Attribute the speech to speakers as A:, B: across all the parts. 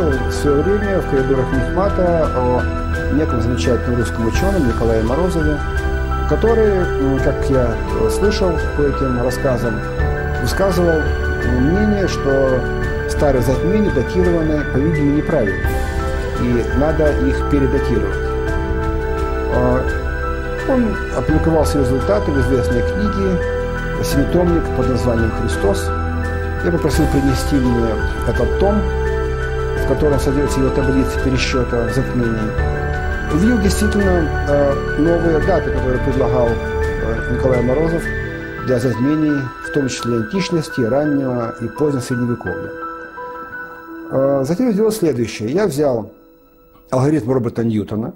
A: слышал в свое время в коридорах Мехмата о неком замечательном русском ученом Николае Морозове, который, как я слышал по этим рассказам, высказывал мнение, что старые затмения датированы, по-видимому, неправильно, и надо их передатировать. А, он опубликовал свои результаты в известной книге «Семитомник» под названием «Христос». Я попросил принести мне этот том, котором содержится его таблица пересчета затмений. Увидел действительно э, новые даты, которые предлагал э, Николай Морозов для затмений, в том числе античности, раннего и позднего Средневековья. Э, затем я сделал следующее. Я взял алгоритм робота Ньютона,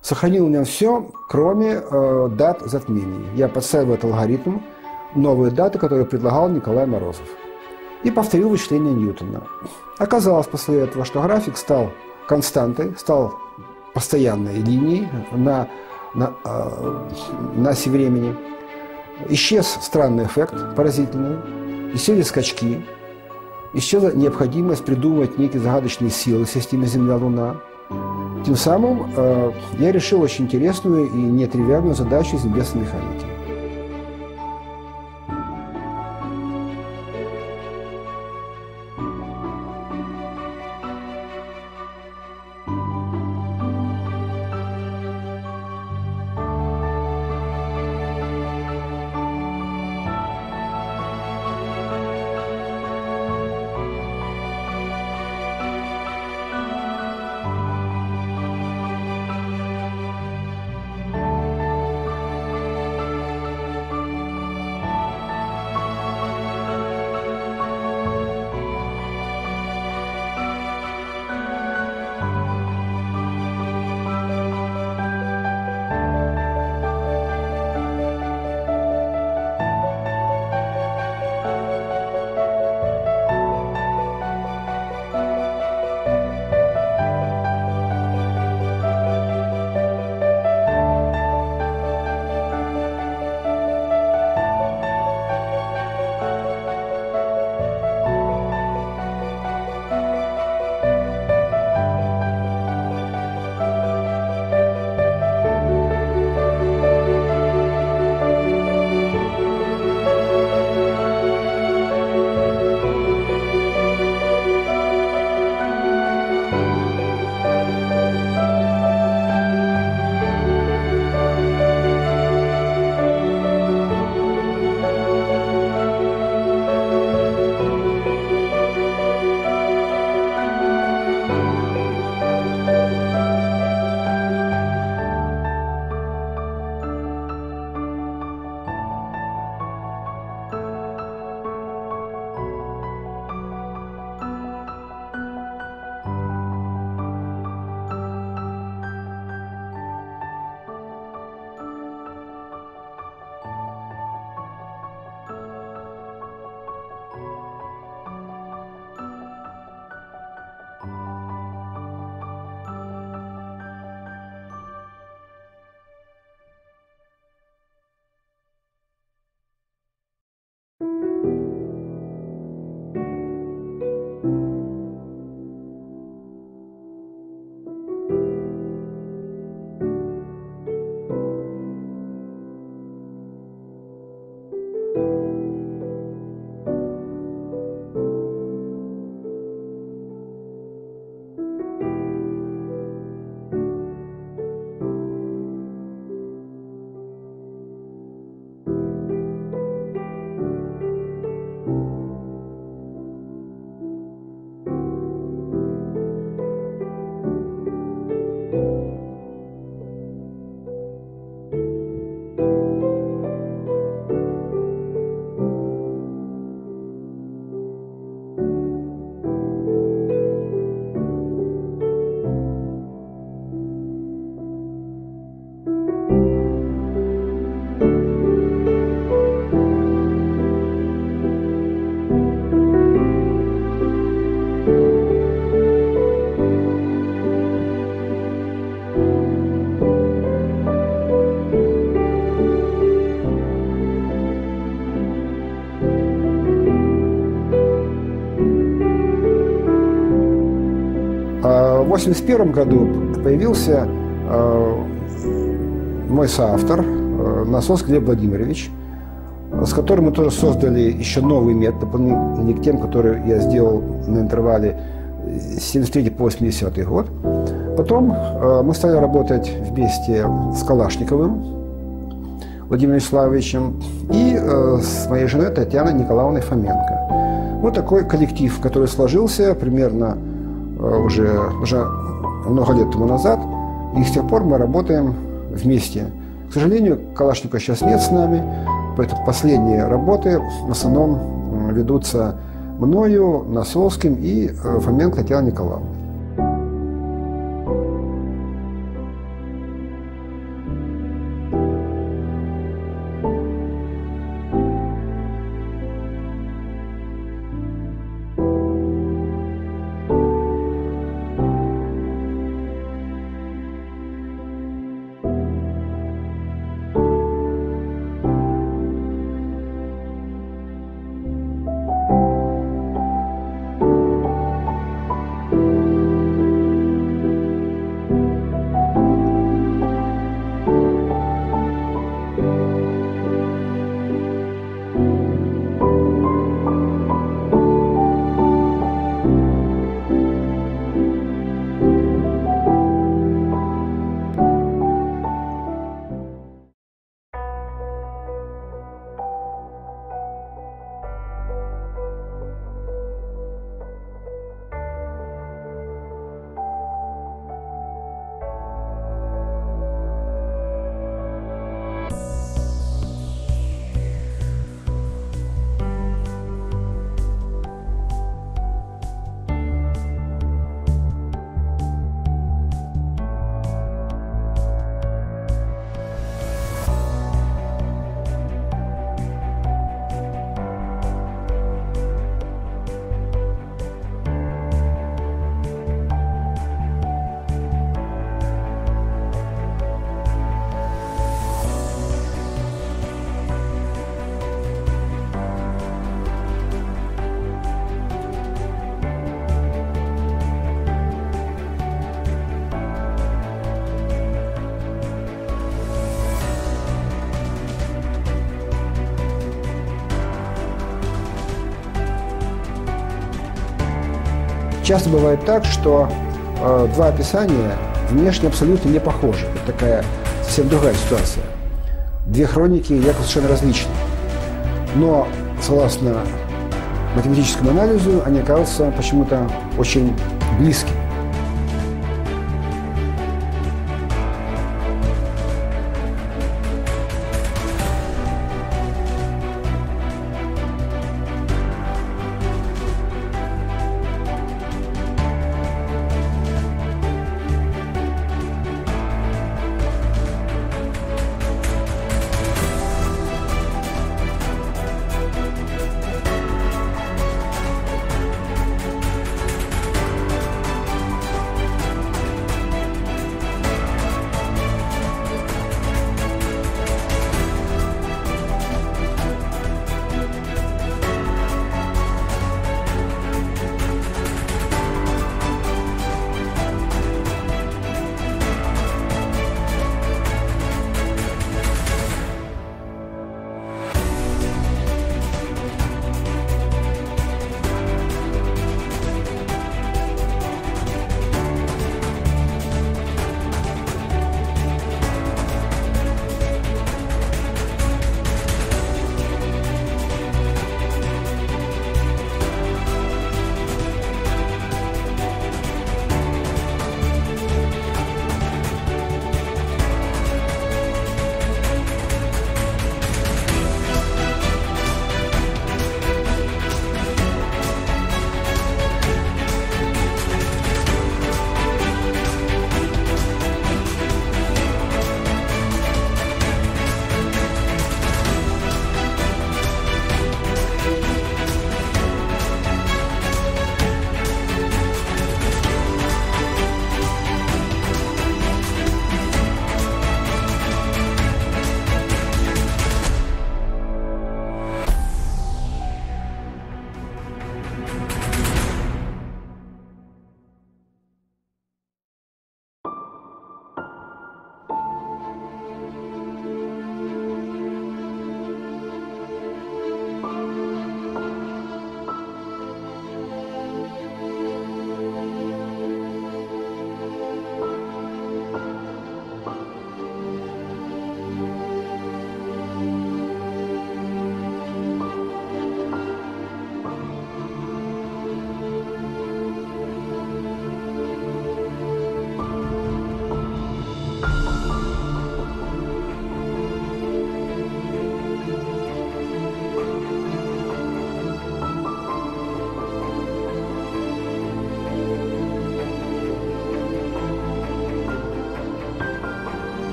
A: сохранил в нем все, кроме дат затмений. Я подставил этот алгоритм новые даты, которые предлагал Николай Морозов. И повторил вычисление Ньютона. Оказалось после этого, что график стал константой, стал постоянной линией на, на, э, на оси времени. Исчез странный эффект, поразительный. Исчезли скачки. Исчезла необходимость придумывать некие загадочные силы в системе Земля-Луна. Тем самым э, я решил очень интересную и нетривиальную задачу из небесной механики. 1981 году появился э, мой соавтор, э, Насос Глеб Владимирович, с которым мы тоже создали еще новый метод, дополнительный к тем, которые я сделал на интервале 73 по 80 год. Потом э, мы стали работать вместе с Калашниковым Владимиром Вячеславовичем и с моей женой Татьяной Николаевной Фоменко. Вот такой коллектив, который сложился примерно уже, уже много лет тому назад. И с тех пор мы работаем вместе. К сожалению, Калашникова сейчас нет с нами, поэтому последние работы в основном ведутся мною, Носовским и Фоменко Татьяной Николаевной. Часто бывает так, что э, два описания внешне абсолютно не похожи. Это такая совсем другая ситуация. Две хроники якобы совершенно различны. Но, согласно математическому анализу, они оказываются почему-то очень близкими.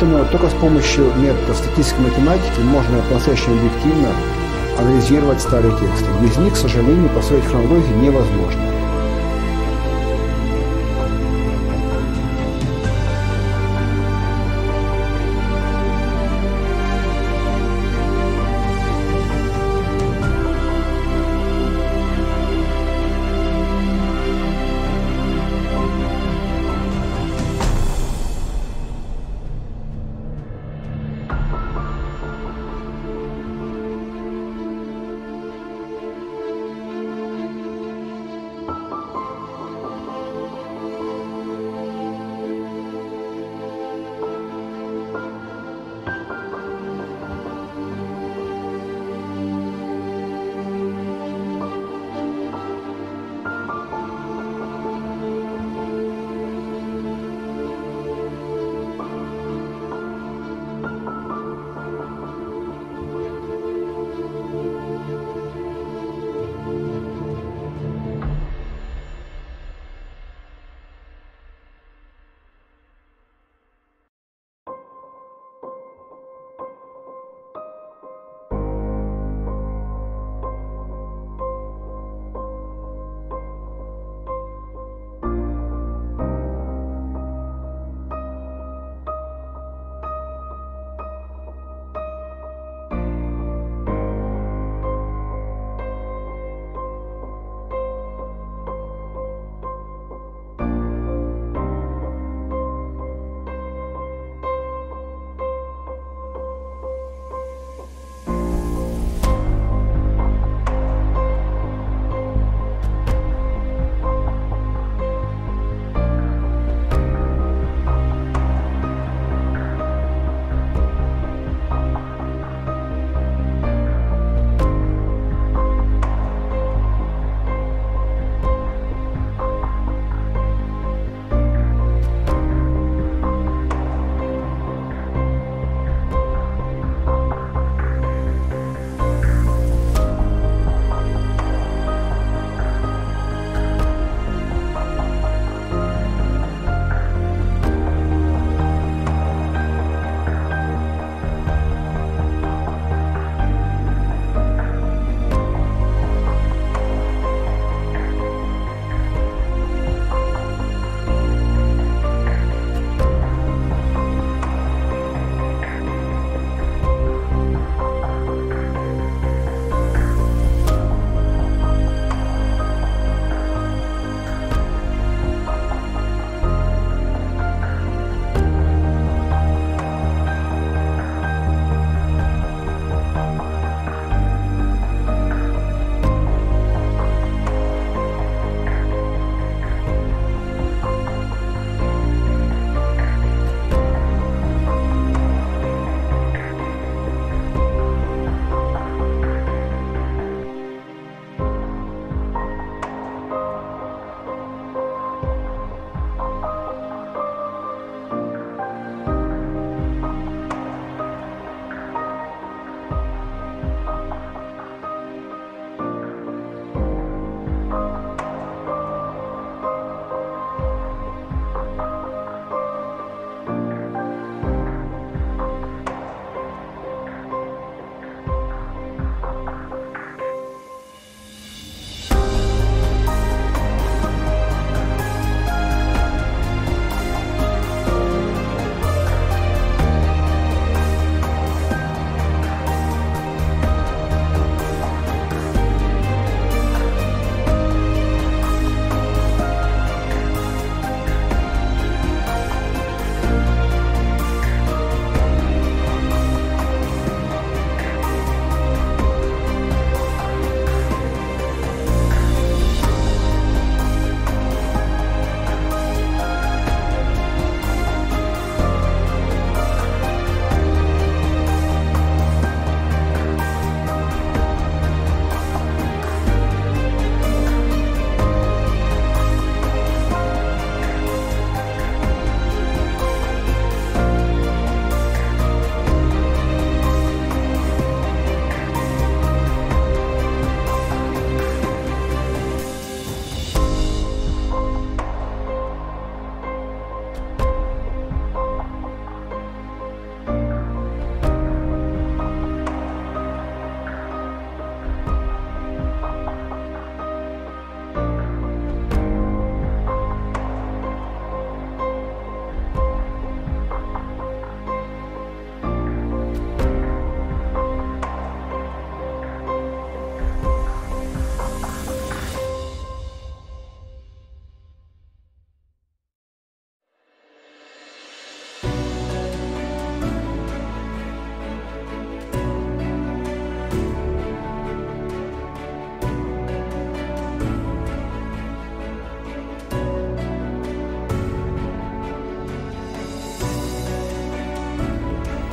A: Поэтому только с помощью метода статистической математики можно по-настоящему объективно анализировать старые тексты. Без них, к сожалению, построить хронологию невозможно.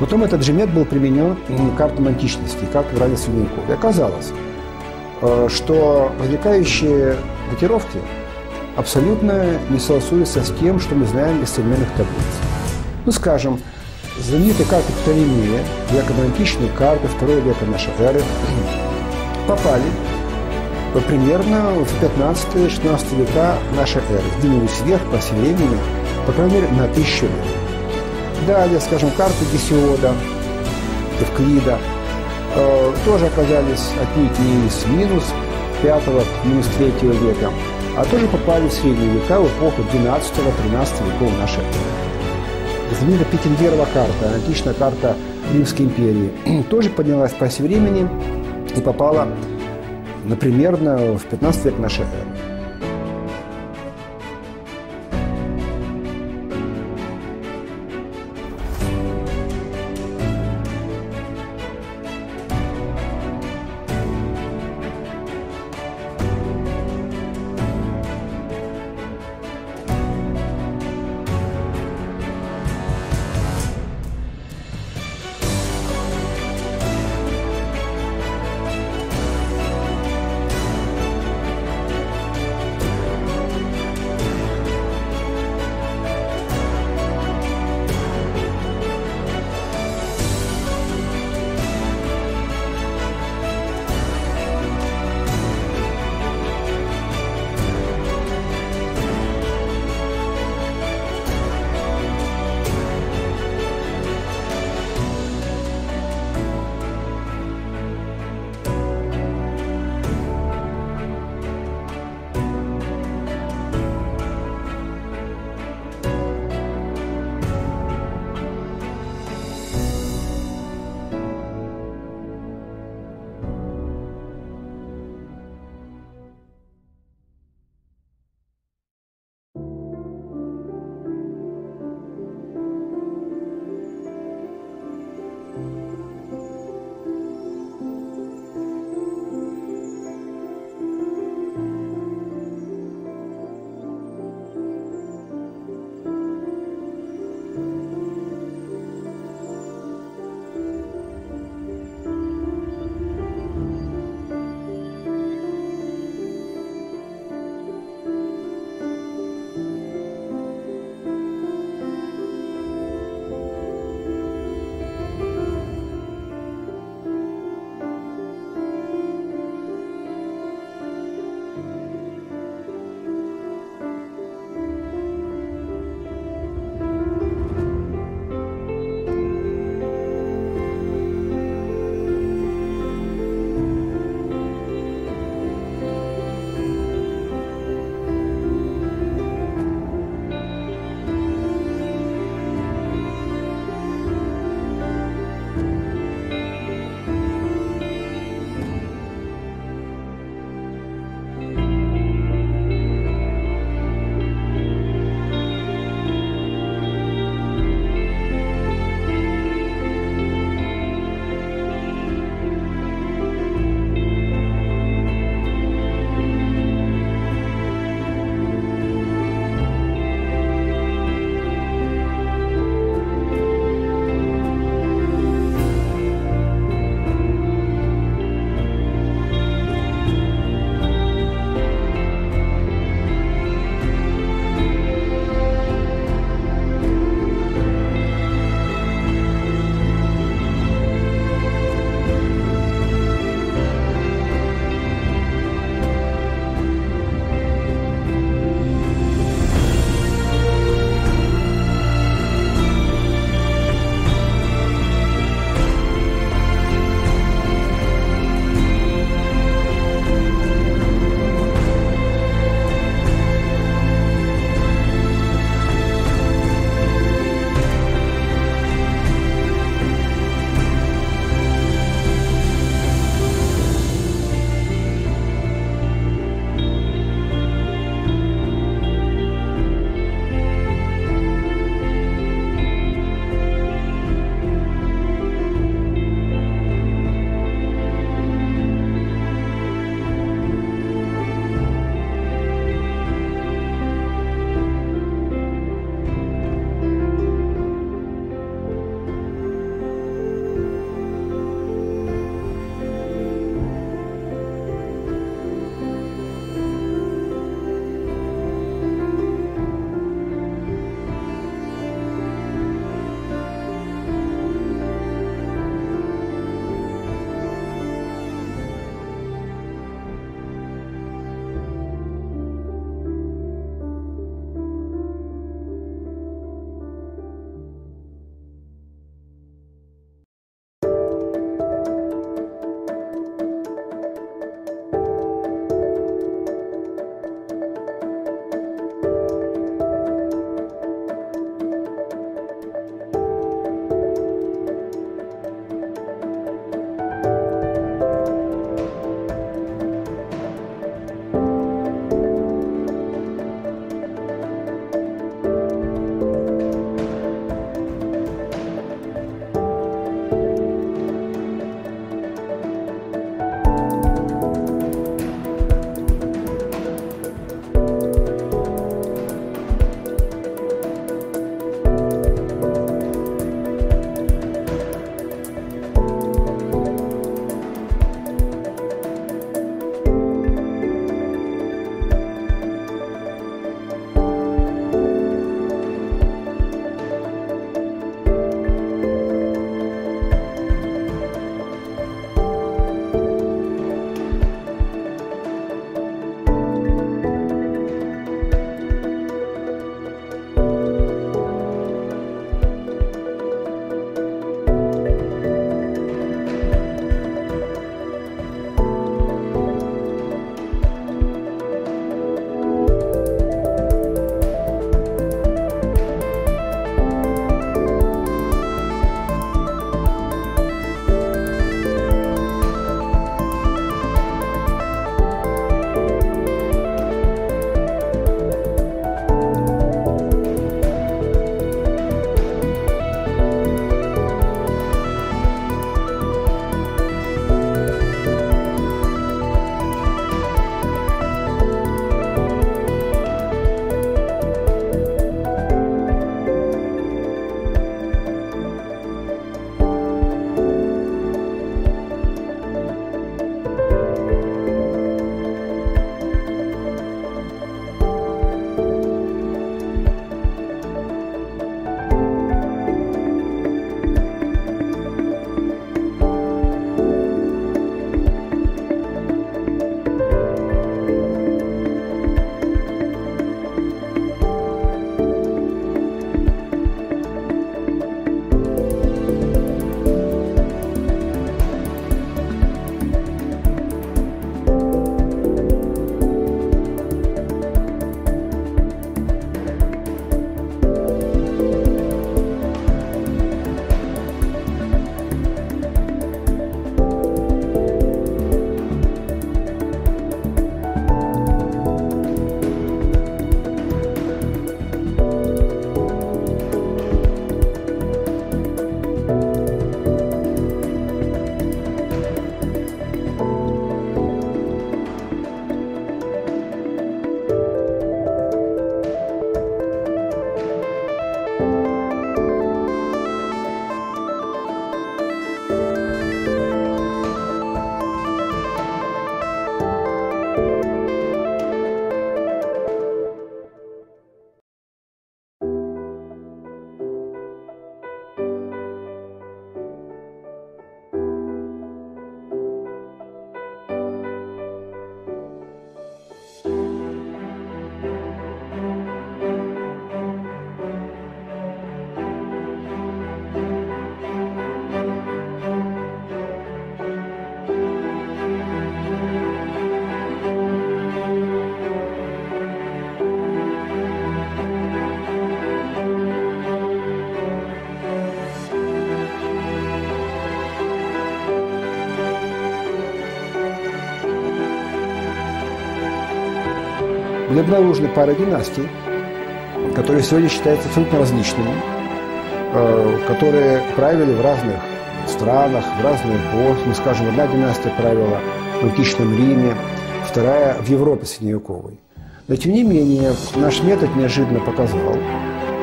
A: Потом этот же метод был применен к картам античности, картам ранних средневековья. И оказалось, э, что возникающие датировки абсолютно не согласуются с тем, что мы знаем из современных таблиц. Ну, скажем, знаменитые карты Птолемея, якобы античные карты второго века нашей эры, попали примерно в 15-16 века нашей эры, сдвинулись вверх по времени, по крайней мере, на тысячу лет. Далее, скажем, карты Гесиода, Евклида э, тоже оказались отнюдь не из минус 5 минус 3 века, а тоже попали в средние века, в эпоху 12-13 веков нашей эры. Знаменитая Петельгерова карта, античная карта Римской империи, тоже поднялась по времени и попала например, в 15 век нашей эры. Были обнаружены пара династий, которые сегодня считаются абсолютно различными, э, которые правили в разных странах, в разные эпохи. Ну, скажем, одна династия правила в античном Риме, вторая в Европе средневековой. Но, тем не менее, наш метод неожиданно показал,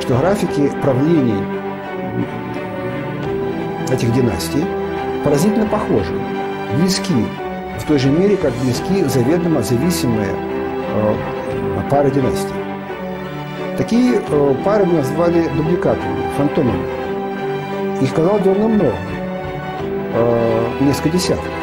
A: что графики правлений этих династий поразительно похожи, близки, в той же мере, как близки заведомо зависимые э, пары династий. Такие э, пары мы назвали дубликатами, фантомами. Их казалось довольно много, э, несколько десятков.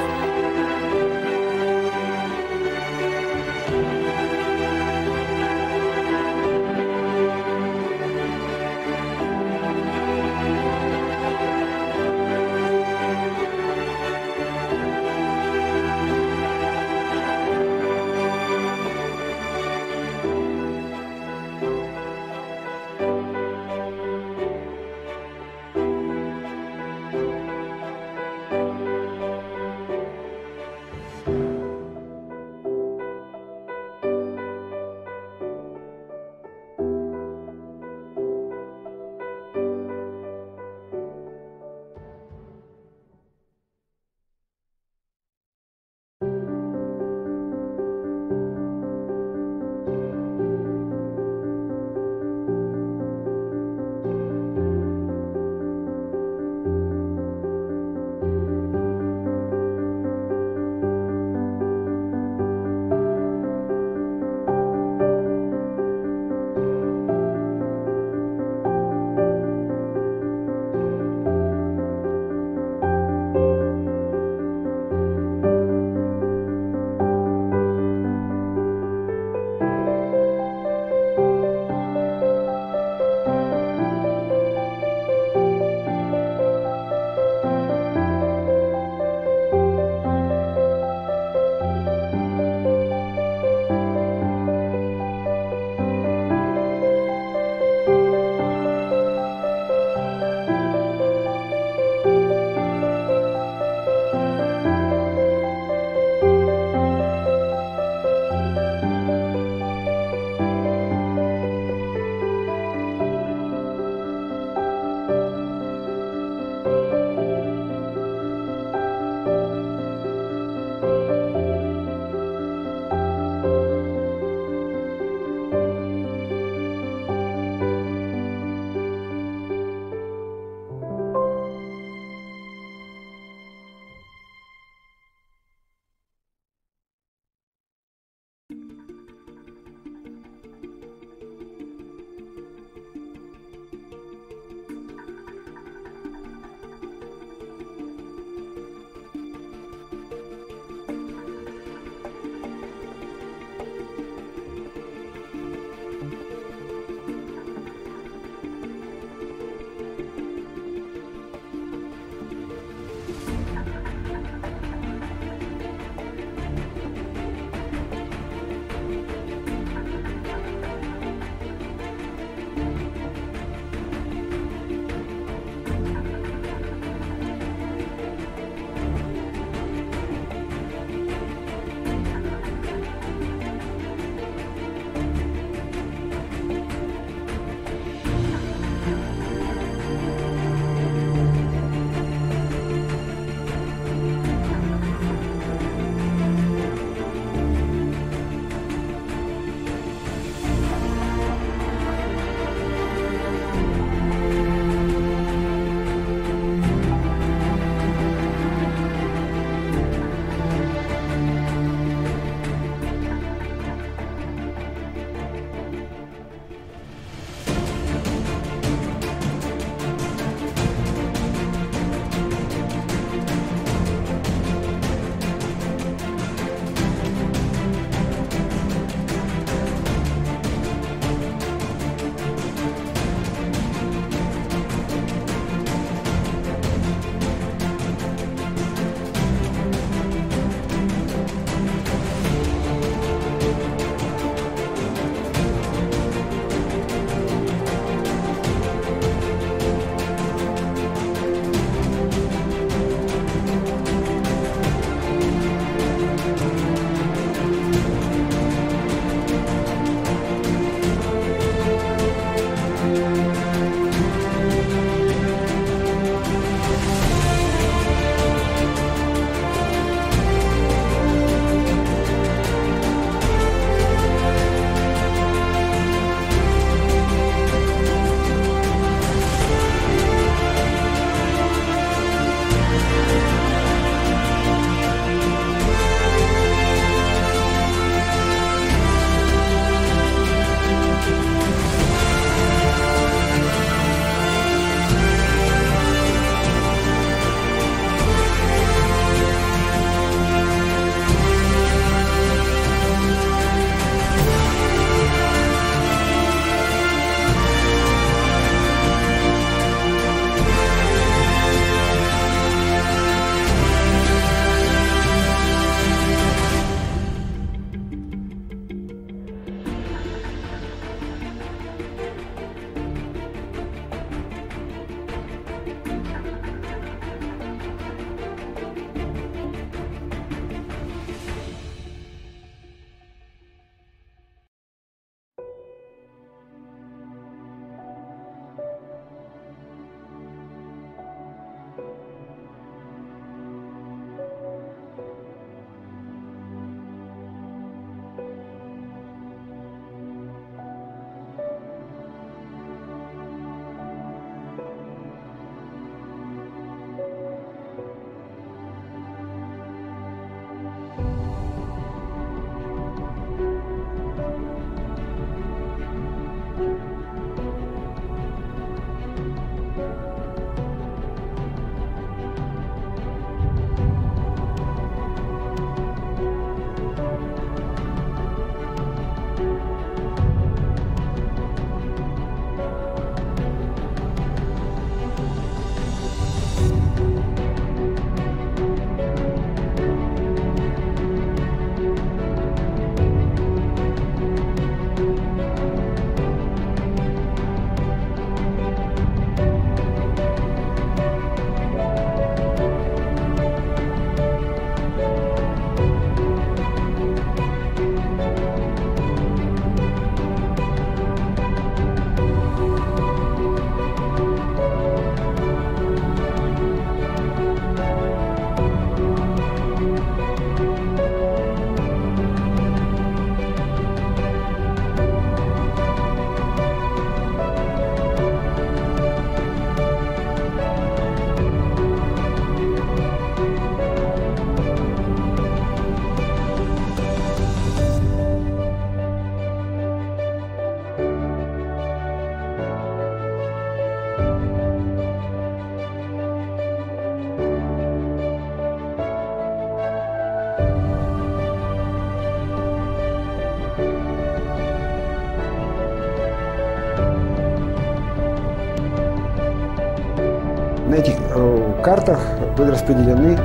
A: Распределены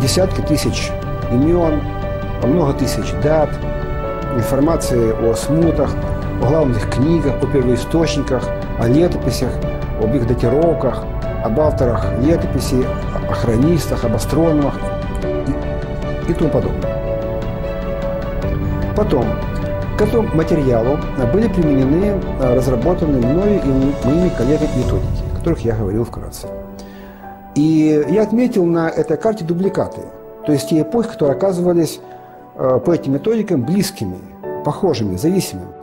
A: десятки тысяч имен, много тысяч дат, информации о смутах, о главных книгах, о первоисточниках, о летописях, об их датировках, об авторах летописей, о хронистах, об астрономах и, и тому подобное. Потом к этому материалу были применены разработанные мною и моими коллегами методики, о которых я говорил вкратце. И я отметил на этой карте дубликаты, то есть те эпохи, которые оказывались э, по этим методикам близкими, похожими, зависимыми.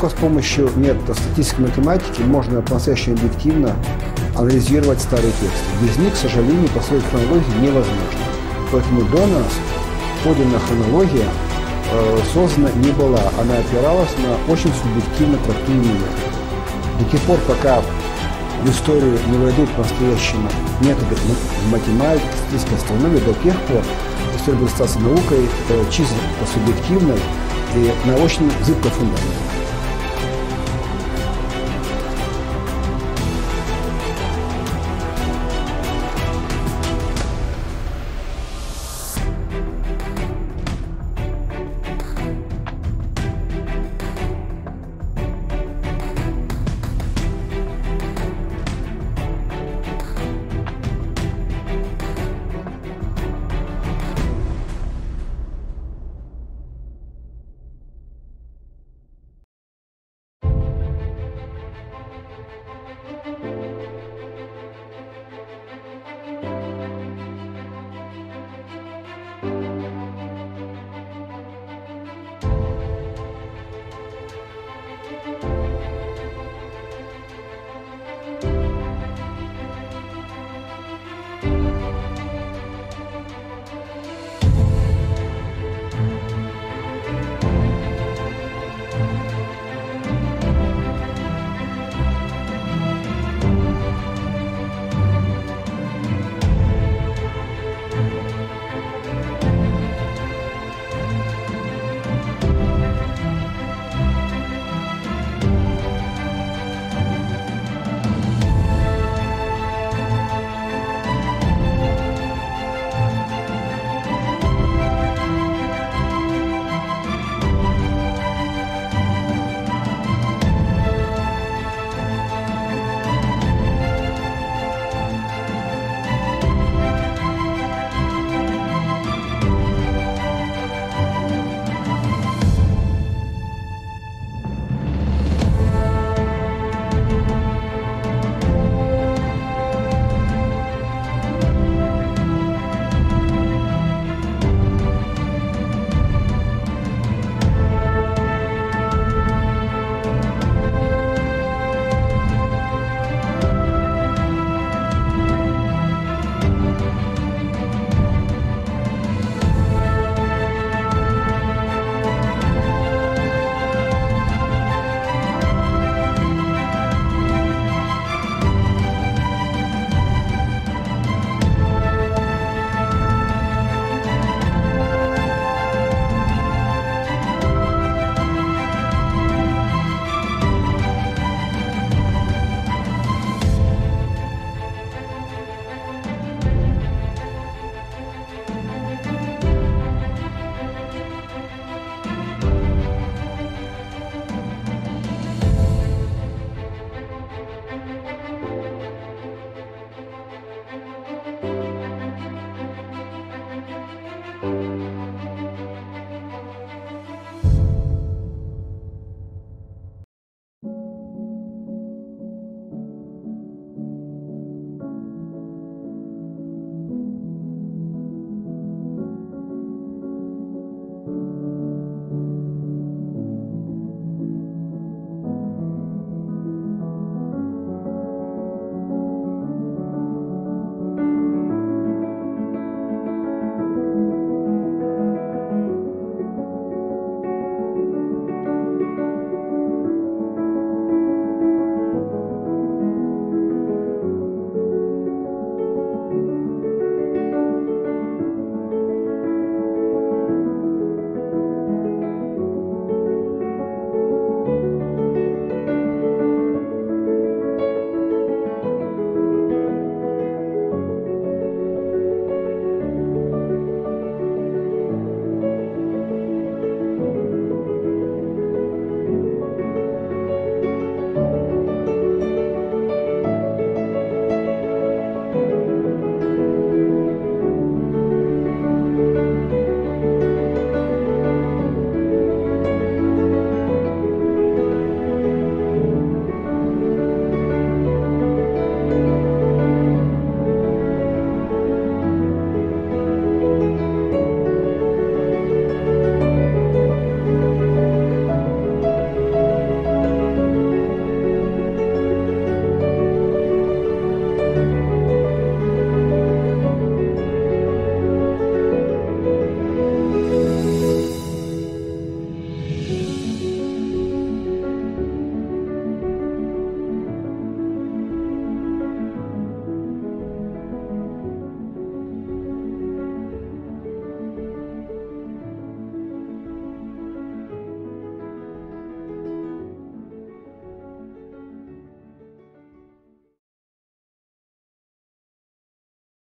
A: Только с помощью метода статистической математики можно по-настоящему объективно анализировать старые тексты. Без них, к сожалению, своей хронологии невозможно. Поэтому до нас подлинная хронология э, создана не была. Она опиралась на очень субъективно трактуемый метод. До тех пор, пока в историю не войдут по-настоящему методы математики, статистической астрономии, до тех пор история будет остаться наукой э, чисто субъективной и на очень зыбком фундаменте.